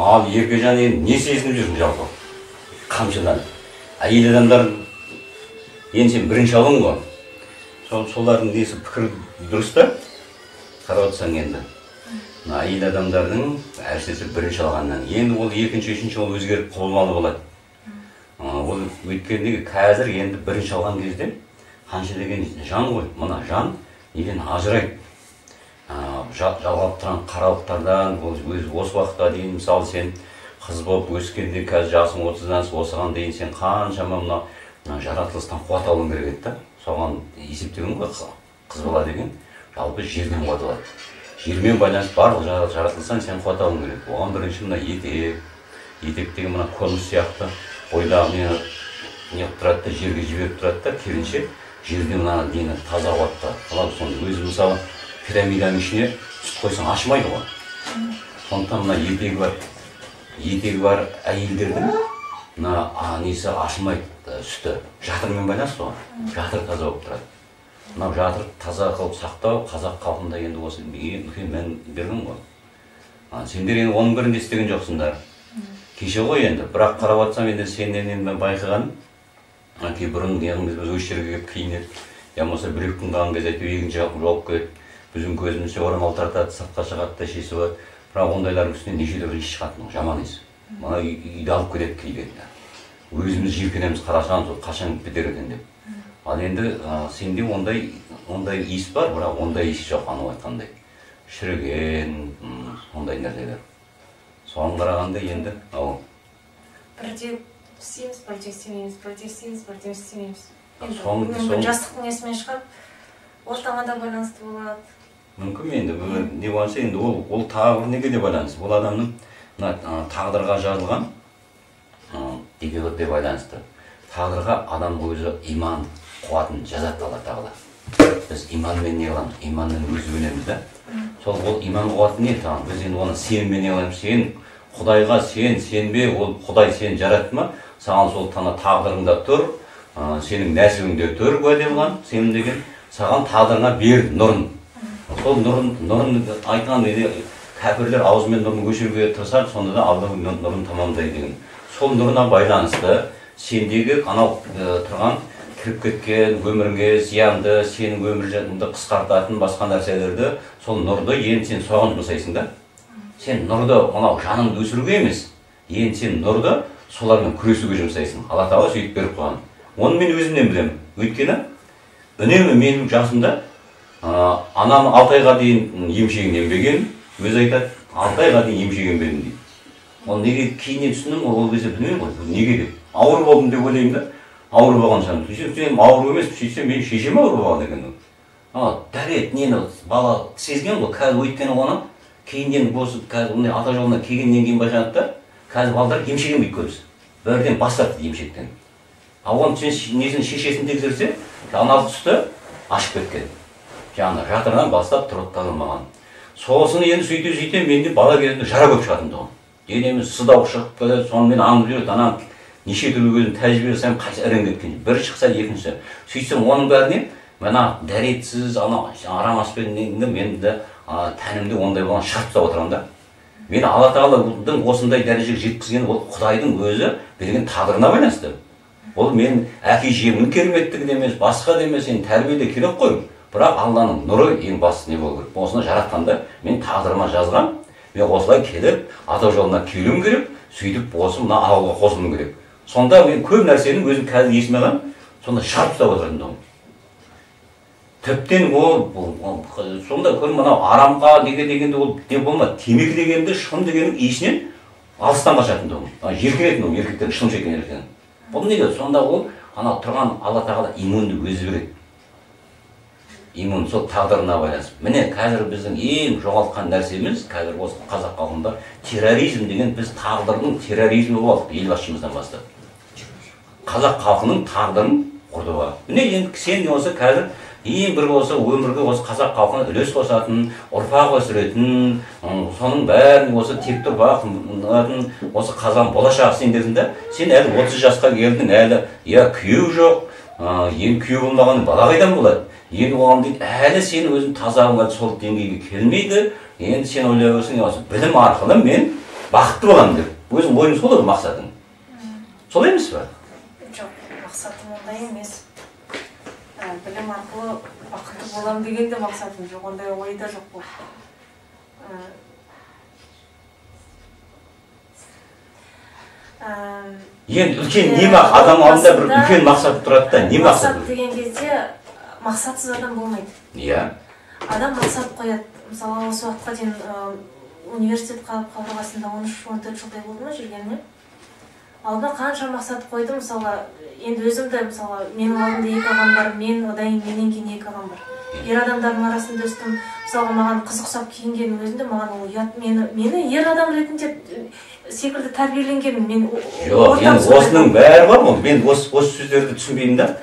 ал еркежан енді не сезініп жүрсің жалпы? Қамшыдан. Әйел адамдар енді сен бірінші алың ғой. Сол солардың несі пікірі дұрыс та? Қарап отырсаң енді. Мына әйел адамдардың әсіресе бірінші алғаннан. Енді ол екінші үшінші ол өзгеріп құбылмалы болады. Ол өйткені қазір енді бірінші алған кезде қанша деген жан ғой. Мына жан неден ажырайды? Ы, жа- жалғап тұрған қаралықтардан өз осы уақытқа дейін мысалы сен қыз болып өскенде қазір жасың отыздан осыған дейін сен қаншама мына жаратылыстан қуат алуың керек еді да. Соған есептеген ғой қыз- бала деген. Жалпы жерден қуат алады. Жермен байланысты барлық жара- жаратылыстан сен қуат алуың керек. Оған бірінші мына етек етек деген мына конус сияқты. Бойдағы не не қылып тұрады да жерге жіберіп тұрады да керісінше жерден мына нені таза қуатты алады. Соны өзі мысалы пирамиданың ішіне сүт қойсаң ашымайды ғой сондықтан мына етегі бар етегі бар әйелдердің мына несі ашылмайды ә, сүті жатырмен байланысты ғой жатыр таза болып тұрады мынау жатыр таза қылып сақтау қазақ халқында енді осы үлкен мән берген ғой сендер енді оның бірін де істеген жоқсыңдар кеше ғой енді бірақ қарап жатсам енді сенен енді мен байқағаным бұрын неғылмыз біз осы жерге келіп киінеді я болмаса бір екі күн қалған кезде әйтеуір жақ жауып келеді біздің көзімізше орамал тартады сыртқа шығады да шешіп алады бірақ ондайлардың үстінен неше түрлі иіс шығады жаман иіс мына үй- үйді алып кетеді киіп өзіміз жиіркенеміз қарасаң сол қашан бітер екен деп. Ал енді ә, сенде ондай ондай иіс бар бірақ ондай иіс жоқ анау айтқандай. Шіріген м, сондай нәрселер. Соған қарағанда енді ау. Бірде істейміз бірде істемейміз бірде істейміз бірде істемейміз. Енді жастықтың несімен шығар ортаңа да байланысты болады. Мүмкін енді не болса енді ол ол тағы бір неге де байланысты? Ол адамның мына тағдырға жазылған дегелерге байланысты. Тағдырға адам өзі иман қуатын жазады алла тағала. Біз иманмен не қыламыз? Иманмен өсіп да. Сол ол иман қуаты не? Тағы біз енді оны сеніммен не қыламыз? Сен құдайға сен сенбе ол құдай сені жаратты ма? Саған сол тана тағдырыңда тұр сенің нәсіліңде тұр уәде қылған сенім деген. Саған тағдырыңа берді нұрын сол нұрын нұрын айтқан кәпірлер аузымен нұрын өшіруге тырысады сонда да нұ- нұрын тамамдайды деген. Сол нұрына байланысты сендегі анау ә, тұрған кіріп кеткен өміріңе зиянды сенің өмір жолыңды қысқартатын басқа нәрселерді сол нұрды енді сен соған жұмсайсың да. Сен нұрды анау жаныңды өсіруге емес енді сен нұрды солармен күресуге жұмсайсың. Алла тағала сөйтіп беріп қойған. Оны мен өзімнен білемін. Өйткені үнемі менің жасымда анам алты айға дейін емшегін ембеген өзі айтады алты айға дейін емшек ембедім дейді ол неге кейіннен түсіндім ғой ол кезде білмеймін ғой неге деп ауыр болдым деп ойлаймын да ауыр болған шығармын сөйтсем сен ауыр емес сөйтсем менің шешем ауыр болған екен дәрет нені бала сезген ғой қазір өйткені оны кейіннен осы қазір мындай ата жолына келгеннен кейін байқады да қазір балдар емшек ембейді көбісі бірден бас тартты емшектен ал сен несін шешесін тексерсе анау тұсты ашып кеткен жаңағы жатырынан бастап тұрып тағылмаған сосын енді сөйте сөйте менде бала кезімде жара көп шығатын тұғын. Денеміз сыздау шығып сонымен аңдып жүреді анам неше түрлі өзім тәжірибе жасаймын қайсы ірің бірі шықса екіншісі сөйтсем оның бәріне мына дәретсіз анау арам аспен мен де а, тәнімде ондай болған шығарып тастап отырамын да мені алла тағаланың осындай дәрежеге жеткізген ол құдайдың өзі берген тағдырына байланысты. Ол мен әке шешемнің кереметтігі де емес басқа да емес енді тәрбиеле керек қой. Бірақ алланың нұры ең бастысы не болу керек? осыны жаратқанда мен тағдырыма жазған мен осылай келіп ата жолына келуім керек сөйтіп осы мына ауылға қосылуым керек. Сонда мен көп нәрсені өзім қазір есіме аламын сонда шығарып тастап отыратын тұғым тіптен ол сонда көр мынау арамға неге дегенде ол не болмады темекі дегенде шылым дегеннің иісінен алыстан қашатын тұғым жиіркенетін ол еркектер шылым шеккен бұл неге? Сонда ол анау тұрған алла тағала иммунды өзі береді. Иммун сол тағдырына байланысты. Міне қазір біздің ең жоғалтқан нәрсеміз қазір осы қазақ халқында терроризм деген біз тағдырдың терроризмі болдық елбасшымыздан бастап. Қазақ халқының тағдырын құрды міне енді сен осы қазір ең бір осы өмірге осы қазақ халқына үлес қосатын ұрпақ өсіретін соның бәрін осы текті ұрпақ м, осы қазақ болашағы сендердің да сен әлі отыз жасқа келдің әлі иә күйеу жоқ енді күйеу болмаған бала қайдан болады? Енді оған дейді әлі сен өзің тазалығыңа сол деңгейге келмейді енді сен ойлай берсең осы білім арқылы мен бақытты боламын деп өзің ойың сол ғой мақсатың солай емес па жоқ мақсатым ондай емес білім арқылы бақытты боламын деген де мақсатым жоқ ондай ой да жоқ ә, енді үлкен не адам алдында бір үлкен мақсат тұрады да не мақсат мақсат деген кезде мақсатсыз адам болмайды. Иә. Адам мақсат қояды. Мысалы осы уақытқа дейін университет қаб- қабырғасында он үш он төрт жылдай болды ма жүргеніме? Алдыма қанша мақсат қойдым мысалға енді өзім де мысалға менің алдымда екі ағам бар мен одан кейін менен кейін екі ағам бар. Ер адамдардың арасында өстім. Мысалға маған қыз ұқсап киінгеннің өзінде маған ол ұят. Мені мені ер адам ретінде секілді тәрбиеленгенмін мен жоқ енді осының бәрі бар ғой. Мен осы осы сөздерді түсінбеймін да.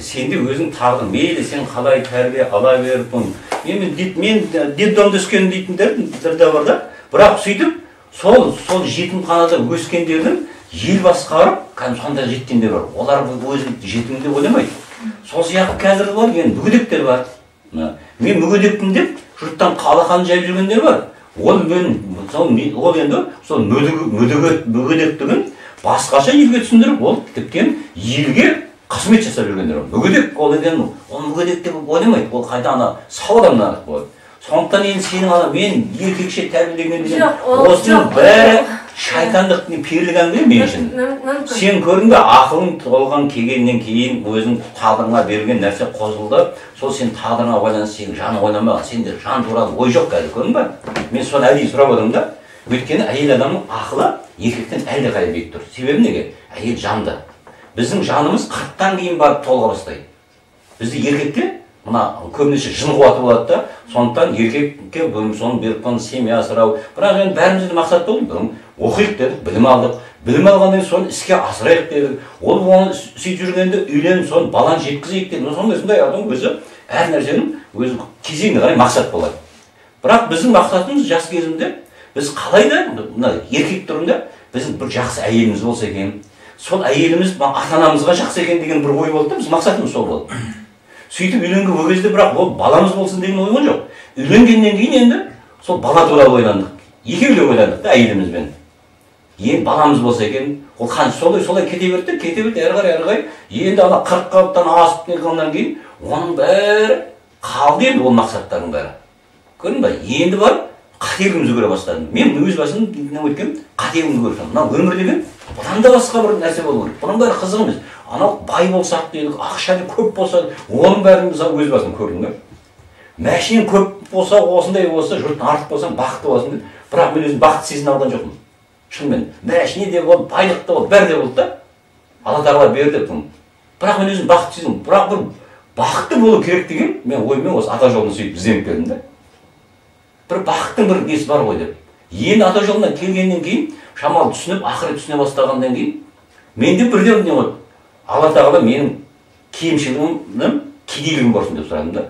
Сен де өзің тағдыр мейлі сен қалай тәрбие ала беріп оны мен дет- мен детдомда өскен дейтіндер де бар да. Бірақ сөйтіп сол сол жетімханада өскендердің ел басқарып кәдімгі сондай жеткендер бар. Олар өзін жетім деп ойламайды. Сол сияқты қазір бар енді мүгедектер бар. Мен мүгедекпін деп жұрттан қалақан жайып жүргендер бар. Ол мен сол ол енді сол мүгедектігін басқаша елге түсіндіріп ол тіптен елге қызмет жасап жүргендер бар мүгедек ол деген ол мүгедек деп ойламайды ол қайта ана сау адамдар болады сондықтан енді сенің ана мен еркекше тәрбиеленген деген осының бәрі шайтандық перілік әңгіме мен үшін сен көрдің бе ақылың толған келгеннен кейін өзің тағдырыңа берілген нәрсе қосылды сол сен тағдырыңа байланысты сенің жаның ойламаған сенде жан туралы ой жоқ қазір көрдің ба мен соны әдейі сұрап отырмын да өйткені әйел адамның ақылы еркектен әлдеқайда биік тұр себебі неге әйел жанды біздің жанымыз қырықтан кейін барып толыға бастайды. Бізде еркекте мына көбінесе жын қуаты болады да сондықтан еркекке соны беріп қойған семья асырау бірақ енді бәрімізде мақсат болды. Оқиық дедік білім алдық. Білім алғаннан кейін соны іске асырайық дедік. Ол оны сөйтіп жүргенде үйленіп соны баланы жеткізейік дедік. Сондай сондай адам өзі әр нәрсенің өзі кезеңіне қарай мақсат болады. Бірақ біздің мақсатымыз жас кезімде біз қалай да мына еркек тұрымда біздің бір жақсы әйеліміз болса екен сол әйеліміз ата анамызға жақсы екен деген бір ой болды да біздің мақсатымыз сол болды. Сөйтіп үйленген ол кезде бірақ ол баламыз болсын деген ой болған жоқ. Үйленгеннен кейін енді сол бала туралы ойландық. Екеулеп ойландық та әйелімізбен енді баламыз болса екен ол қанша солай солай кете берді де кете берді әрі қарай әрі қарай. Енді ана қырықтан асып неғылғаннан кейін оның бәрі қалды енді ол мақсаттардың бәрі. Көрдің ба? Енді барып қателігімізді көре бастадым. Мен өз басым не өткен қателігімді көрсем мына өмір деген бұдан да басқа бір нәрсе болу керек. Бұның бәрі қызық емес. Анау бай болсақ дедік ақша көп болса оның бәрін мысалы өз басым көрдім да машинаң көп болса осындай болса жұрттың артық болсаң бақытты боласың деп. Бірақ мен өзім бақытты сезіне алған жоқпын. Шынымен машина де болды байлық та болды бәрі де болды да. Алла тағала берді бұны. Бірақ мен өзім бақытты сездім бірақ бір бақытты болу керек деген мен оймен осы ата жолын сөйтіп ізденіп келдім да бір бақыттың бір несі бар ғой деп. Енді ата жолына келгеннен кейін шамалы түсініп ақыры түсіне бастағаннан кейін менде бірден не болды алла тағала менің кемшілігімнің кедейлігім болсын деп сұрадым да.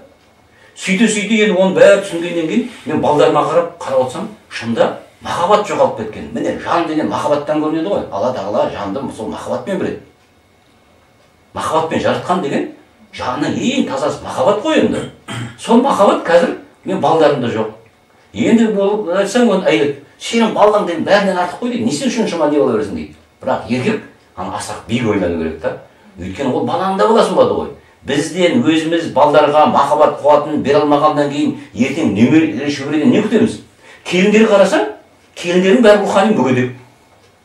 Сөйте сөйте енді оның бәрін түсінгеннен кейін мен балдарыма қарап қарап отырсам шынында махаббат жоғалып кеткен. Міне жан деген махаббаттан көрінеді ғой. Алла тағала жанды сол махаббатпен береді махаббатпен жаратқан деген жанның ең тазасы махаббат қой енді. Сол махаббат қазір мен балдарымда жоқ. Енді бұл айтсаң оны әйел сенің балаң деген бәрінен артық қой дейді. Не сен соншама не бола бересің дейді. Бірақ еркек ана асқақ биік ойлану керек та. Өйткені ол баланың да баласы болады ғой. Бізден өзіміз балдарға махаббат қуатын бере алмағаннан кейін ертең немере шөбереден не күтеміз? Келіндер қарасаң келіндердің бәрі рухани мүгедек.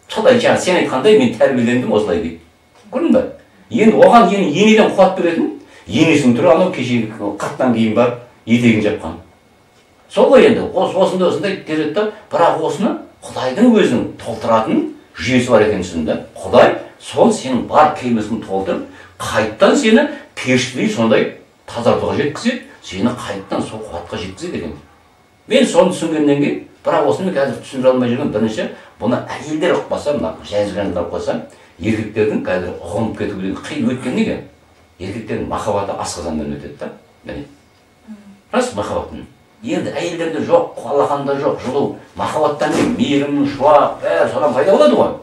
Солай жаңа сен айтқандай мен тәрбиелендім осылай дейді. Көрдің ба? Енді оған енді енеден қуат беретін енесінің түрі анау кешегі қырықтан кейін барып етегін жапқан. Сол ғой енді осы осындай осындай келеді да бірақ осыны құдайдың өзінің толтыратын жүйесі бар екенін түсіндім да құдай сол сенің бар кемесін толтырып қайттан сені періштедей сондай тазартуға жеткізеді сені қайттан сол қуатқа жеткізеді екен. Мен соны түсінгеннен кейін бірақ осыны қазір түсіндіре алмай жүрген бірінші бұны әйелдер ұқпаса мына алып қойса еркектердің қазір ұғынып кету деген қиын өйткені неге? Еркектердің махаббаты асқазаннан өтеді да. Міне. Рас махаббаттың енді әйелдерде жоқ алақанда жоқ жылу. Махаббаттан кейін мейірім шуақ бәрі содан пайда болады ғой.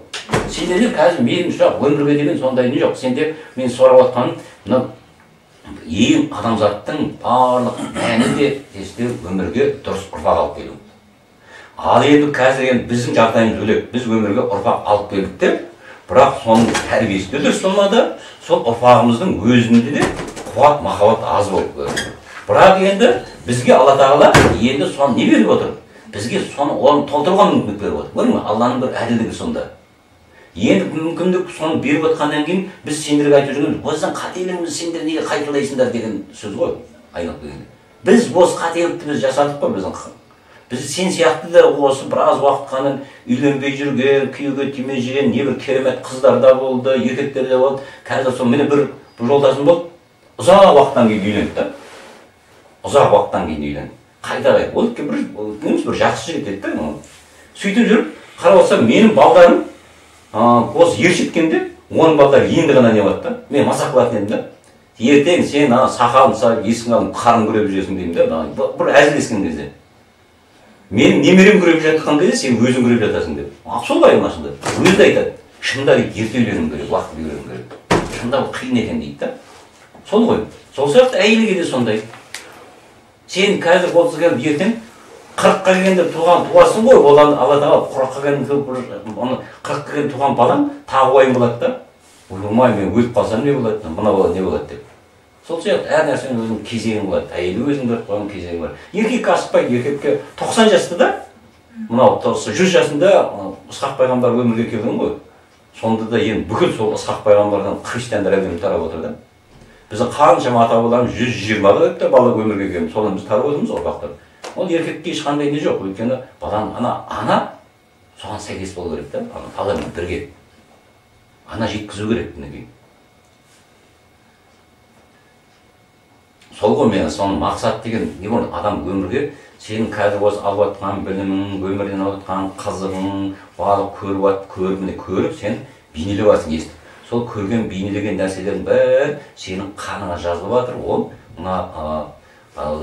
Сенде де қазір мейірім шуақ өмірге деген сондай не жоқ. Сенде мен сұрап отқаным мына ең адамзаттың барлық мәні де есте өмірге дұрыс ұрпақ алып келу. Ал енді қазір енді біздің жағдайымыз бөлек. Біз өмірге ұрпақ алып келдік те бірақ соның тәрбиесі де дұрыс болмады. Сол ұрпағымыздың өзінде де қуат махаббат аз көрінді. Бірақ енді бізге алла тағала енді соны не беріп отыр? Бізге соны оны толтыруға мүмкіндік беріп отыр. Көрдің ме алланың бір әділдігі сонда. Енді мүмкіндік соны беріп отқаннан кейін біз сендерге айтып жүргеніміз біздің қателігіміз сендер неге қайталайсыңдар? деген сөз ғой айналып келгенде. Біз осы қателікті біз жасадық қой біздің біз сен сияқты да осы біраз уақыт қана үйленбей жүрген күйеуге тимей жүрген небір керемет қыздар да болды еркектер де болды. Қазір сол міне бір жолдасым болды. Ұзақ уақыттан кейін үйленді да. Ұзақ уақыттан кейін үйленді. Қайта ол бір бір жақсы жігіт еді да сөйтіп жүріп қарап отырсам менің балдарым осы ер жеткенде оның балдары енді ғана не қылады да мен мазақ қылатын едім да. Ертең сен ана сақалын салып есігін алып қарын күреп жүресің деймін да бір әзілдескен кезде. Менің немерем күреп жатқан кезде сен өзің күреп жатасың деп. Солай машында өзі де айтады шынында дейді ерте үйлену керек уақытылы үйлену керек шынында бұл қиын екен дейді да. Сол ғой. Сол сияқты әйелге де сондай. Сен қазір отызға келіп ертең қырыққа келгенде туған туасың ғой ол алла тағала қырыққа келгенде оны қырыққа келген туған балаң уайым болады да. Ойбай мен өліп қалсам не болады мына бала не болады деп. Сол сияқты әр нәрсенің өзінің кезеңі болады әйелі өзінің бір қойған кезеңі бар. Еркекке асықпайды еркекке тоқсан жаста да. Мынау жүз жасында ысқақ пайғамбар өмірге келген ғой. Сонда да енді бүкіл сол ысқақ пайғамбардан христиандар әлемі тарап отыр да. Біздің қаншама ата бабаларымыз жүз жиырмада да бала өмірге келген содан біз тарап отырмыз ұрпақтар ол еркекке ешқандай не жоқ. Өйткені баланың ана ана соған сәйкес болу керек та баламен бірге. Ана жеткізу керек мінекей сол ғой мен соның мақсат деген не болды адам өмірге сенің қазір осы алып жатқан білімің өмірден алып жатқан қызығың барлық көріп көріп міне көріп сен бейнелеп жатрсың естіп сол көрген бейнелеген нәрселердің бәрі сенің қаныңа жазылып жатыр. Ол мына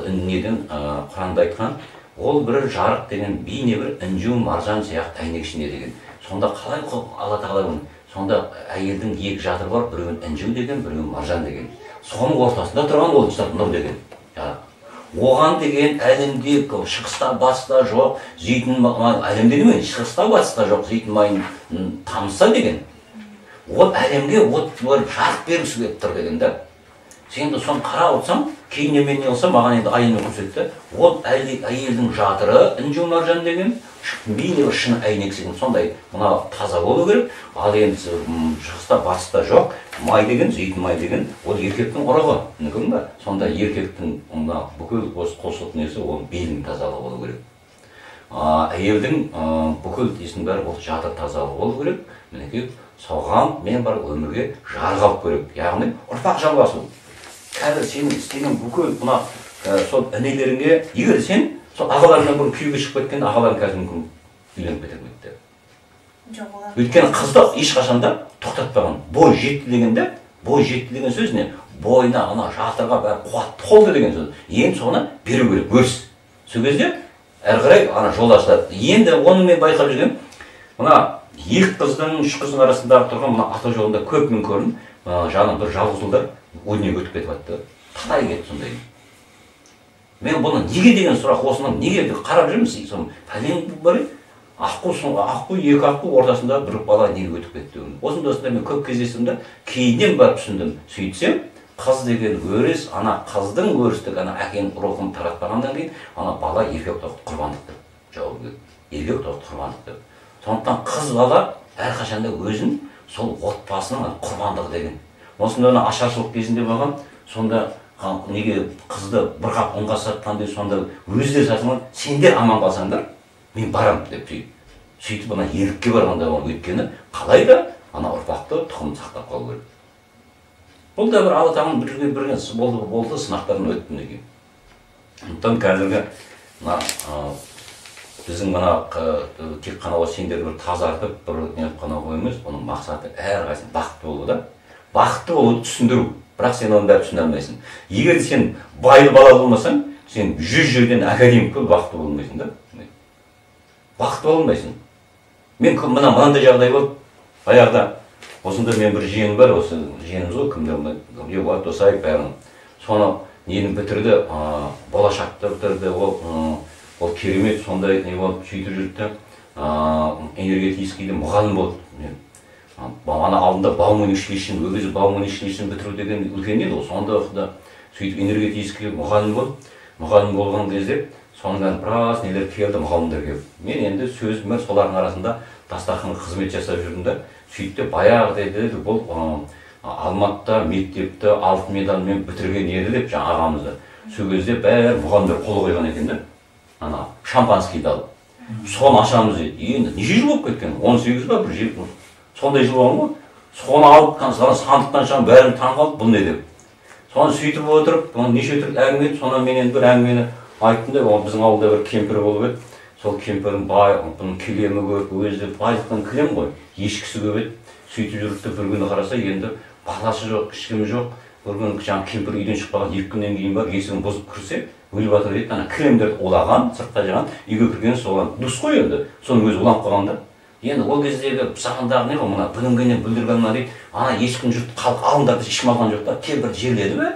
неден құранда айтқан ол бір жарық деген бейне бір інжу маржан сияқты әйнек ішінде деген сонда қалай алла тағала сонда әйелдің екі жатыры бар біреуін інжу деген біреуін маржан деген. Соның ортасында тұрған ол нұр деген. Оған деген әлемде шығыста батыста жоқ зейтін әлемде неме шығыста батыста жоқ зейтін майын тамса деген. Ол әлемге от жарық бергісі келіп тұр деген да сен соны қарап отырсаң кейін мен не қылсам маған енді айнымен көрсетті ол әйелдің жатыры інжу маржан деген бейне бір шын әйнек секілді сондай мына таза болу керек ал енді шығыста батыста жоқ май деген зейтін май деген ол еркектің ұрығы көрдің ба сонда еркектің мына бүкіл осы құлшылық несі ол белінің тазалығы болу керек әйелдің бүкіл несінің бәрі ол жатыр тазалығы болу керек мінекей соған мен бар өмірге жарық алып керек яғни ұрпақ жалғасу қазір сенің істеген бүкіл мына сол інелеріңе егер сен сол ағаларынан бұрын күйеуге шығып кеткен ағаларың қазір мүмкін үйленіп кете кетті жоқ олар өйткені қызды ешқашан да тоқтатпаған. Бой жетті дегенде бой жетті деген сөз не? Бойына ана жатырға бәрі қуат толды деген сөз. Енді соны беру керек. Өріс сол кезде әрі қарай ана жол ашылады енді оны мен байқап жүргенім мына екі қыздың үш қыздың арасындағы тұрған мына ата жолында көп мен көрдім. Жаңағы бір жалғыз ұлдар дүниеге өтіп кетіп жатты қалай кетті сондай. Мен бұны неге деген сұрақ осыны неге деп қарап жүрмін сол пәлен бар аққу аққу екі аққу ортасында бір бала неге өтіп кетті осындай осындай мен көп кездестім да кейіннен барып түсіндім. Сөйтсем қыз деген өріс ана қыздың өрістік ана әкенің рухын таратпағаннан кейін ана бала еркек құрбандық деп жауап берді еркек құрбандық деп сондықтан қыз бала әрқашанда өзін сол отбасының құрбандығы деген. Осында ана ашаршылық кезінде болған сонда неге қызды бір қап ұнға сатқандай сонда өздері сатып сендер аман қалсаңдар мен барамын деп сөйтіп сөйтіп ана ерікке барғанда өйткені қалай да ана ұрпақты тұқымын сақтап қалу керек. Бұл да бір алла тағаланың бірге бірге болды болды сынақтардан өтті мінекей. Сондықтан қазіргі мына біздің мына тек қана осы сендерді бір тазартып бір не қылып қана емес бұның мақсаты әрқайсысы бақытты болу да. Бақытты болуды түсіндіру. Бірақ сен оның бәрін түсіне алмайсың. Егер сен бай бала болмасаң сен жүз жерден академик бол бақытты бола алмайсың да. Бақытты бола алмайсың мен мына мынандай жағдай болды. Баяғыда осында мен бір жиенім бар осы жиеніміз ғой кімдер ерболат досаев бәрін. Соны нені бітірді? Болашақты бітірді ол ол керемет сондай не болып сөйтіп жүрді да энергетическийде мұғалім болды мен ана алдында бауман ол кезде бауман училищені бітіру деген үлкен еді ғой сонда уақытта сөйтіп энергетический мұғалім болып мұғалім болған кезде бәрі біраз нелер келді мұғалімдер келіп мен енді сөзім бар солардың арасында дастархан қызмет жасап жүрдім да сөйтті баяғыда деді бұл алматыда мектепті алтын медальмен бітірген еді деп жаңағы ағамызды сол кезде бәрі мұғалімдер қол қойған екен да ана шампанскийді алып соны ашамыз деді енді неше жыл болып кеткен он сегіз ба бір жыл сондай жыл болған ғой соны алып сандықтан шығарып бәрі таң қалды бұл не деп соны сөйтіп отырып неше түрлі әңгіме соны мен енді бір әңгімені айттым да біздің ауылда бір кемпір болып еді сол кемпірдің бай бұның кілемі көп өзі байлықтан кілем ғой ешкісі көп еді сөйтіп жүрді де бір күні қараса енді баласы жоқ ешкімі жоқ бір күні жаңағы кемпір үйден шықпаған екі күннен кейін барып есігін бұзып кірсе өліп жатыр дейді ана кілемдерді улаған сыртқа жаған үйге кірген соған дұрыс қой енді соның өзі уланып қалған да енді ол кездегі замандағы не ғой мына бүлінгеннен бүлдірген ана дейді ана ешкім жұрт халық алыңдар ешкім алған жоқ та кемпір жерледі ме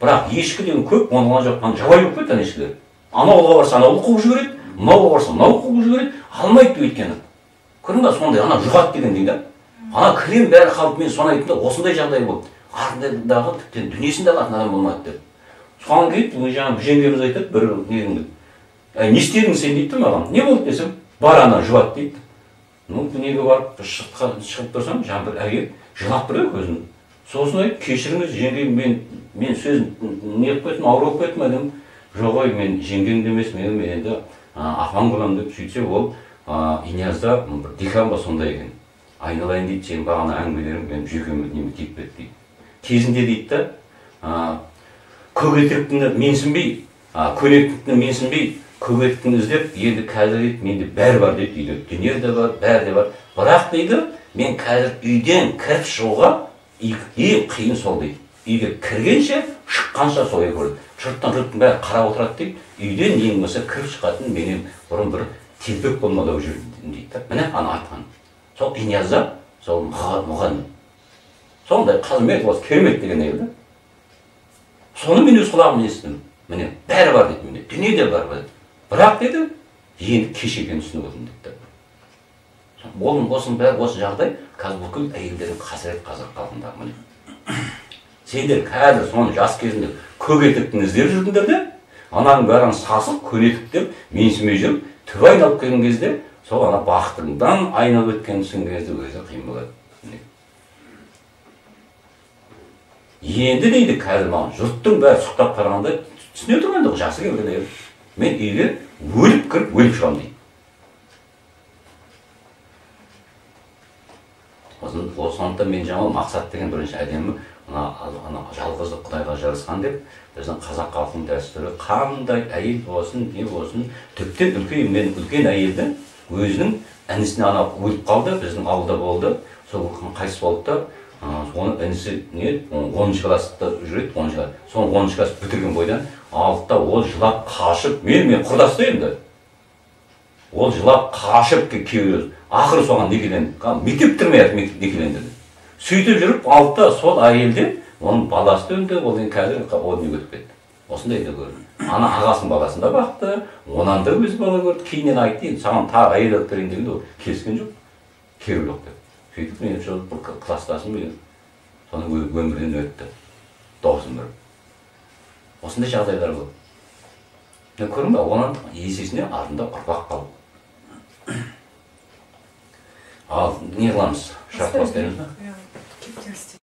бірақ ешкі деген көп оны алған жоқ ана жабайы болып кетті ана ешкілер ана ауылға барса анауды қуып жібереді мынау ауылға барса мынау қуып жібереді алмайды өйткені көрдің ба сондай ана жұғады деген дейді ана кілем бәрі қалып мен соны айттым да осындай жағдай болды артындағы тіптен дүниесін де алатын адам болмады деп соған кейін жаңағы жеңгеміз айтады бір неңді не істедің сен? дейді маған. Не болды десем? Бар ана жұбат дейді ну неге барып шығып тұрсам жаңағы бір әйел жылап тұр көзін. Сосын айтты кешіріңіз жеңге мен мен сөз не қылып кеттім болып кеттім дедім. Жоқ ой мен жеңгең де емес мен енді апаң боламын деп сөйтсе ол инязда бір декан ба сондай екен. Айналайын дейді сенің бағана әңгімелерің менің жүйкеме неме тиіп кетті дейді. Кезінде дейді да көк етектіні менсінбей көнектікті менсінбей көбеттің іздеп енді қазір дейді менде бәрі бар дейді үйде. Дүние де бар бәрі де бар. Бірақ дейді мен қазір үйден кіріп шығуға ең қиын сол дейді. Үйге кіргенше шыққанша солай көреді жұрттың жұрттың бәрі қарап отырады дейді. Үйден ең болмаса кіріп шығатын менен бұрын бір телпек болмады ау жүрдім дейді да міне ана айтқан сол инязда сол мұғалім. Сондай қызмет осы керемет деген әйел да соны мен өз құлағыммен естідім. Міне бәрі бар дейді міне дүние де бар дейді бірақ деді енді кеш екенін түсініп отырмын дейді оның осының бәрі осы жағдай қазір бүкіл әйелдердің қасірет қазір халқында міне. Сендер қазір соны жас кезінде көк етіктің іздеп жүрдіңдер де ананың бәрін сасып көнетіктеп менсімей жүріп түбі айналып келген кезде сол ана бақытыңдан айналып өткенін түсінген кезде өзі қиын болады енді дейді қазір маған жұрттың бәрі сұқтап қарағанда түсіне тұрмын енді жасы келген мен үйге өліп кіріп өліп шығамын дейді. Сондықтан мен жаңағы мақсат деген бірінші әдемі мына ана жалғыздық құдайға жарасқан деп біздің қазақ халқының дәстүрі қандай әйел болсын не болсын тіптен үлкен мен үлкен әйелді өзінің інісіне ана өліп қалды біздің ауылда болды сол қайтыс болды да оны інісі не оныншы класста жүреді оныншы класс. Соны оныншы класс бітірген бойдан алды да ол жылап қашып мен мен құрдас та енді. Ол жылап қашып күйеуі ақыры соған некеленді мектеп бітірмей ақ некелендірді сөйтіп жүріп алды да сол әйелден оның баласы да ол енді қазір ол дүниеге өтіп кетті. Осындай да көрдім ана ағасының баласын да бақты онан да өзі бала көрді. Кейіннен айтты енді саған тағы әйел алып берейін дегенде ол келіскен жоқ. Керегі жоқ деп. Сөйтіп мен сол бір класстасым соның өмірден өтті досым бір осындай жағдайлар болды көрдің ба оның есесіне артында ұрпақ қалды ал не қыламыз шарт бастаймыз ба